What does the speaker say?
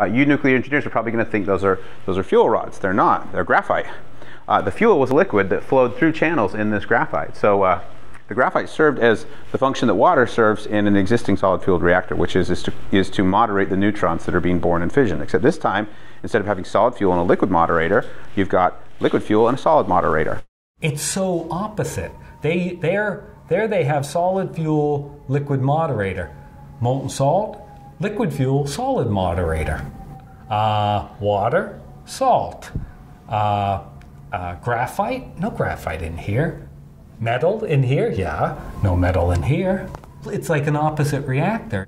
Uh, you nuclear engineers are probably going to think those are those are fuel rods. They're not. They're graphite. Uh, the fuel was liquid that flowed through channels in this graphite. So uh, the graphite served as the function that water serves in an existing solid fueled reactor, which is, is to, is to moderate the neutrons that are being born in fission. Except this time, instead of having solid fuel and a liquid moderator, you've got liquid fuel and a solid moderator. It's so opposite. They there there they have solid fuel, liquid moderator, molten salt, liquid fuel, solid moderator, uh, water, salt, uh, uh, graphite, no graphite in here, metal in here, yeah, no metal in here. It's like an opposite reactor.